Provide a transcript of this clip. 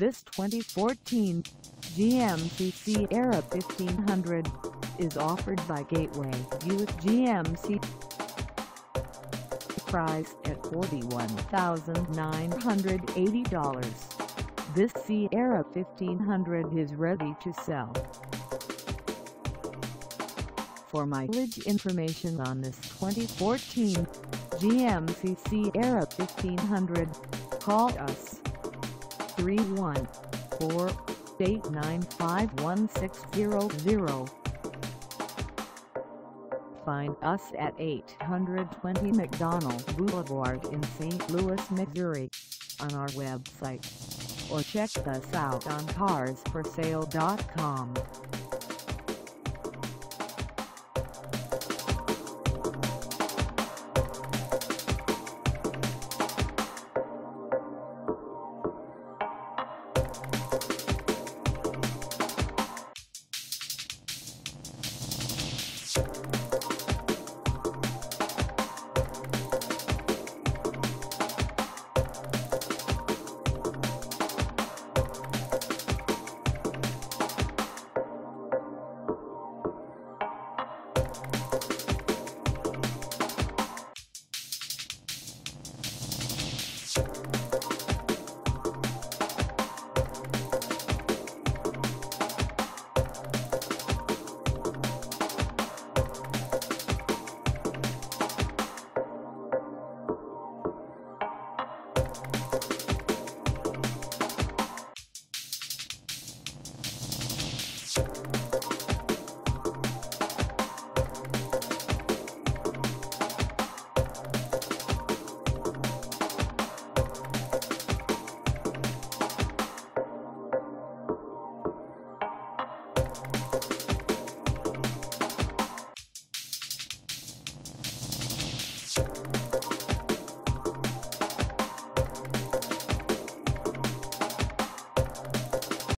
This 2014 GMC Sierra 1500 is offered by Gateway Buick GMC. Price at $41,980. This Sierra 1500 is ready to sell. For mileage information on this 2014 GMC Sierra 1500, call us 314-895-1600. Find us at 820 McDonnell Boulevard in St. Louis, Missouri on our website or check us out on carsforsale.com. Thank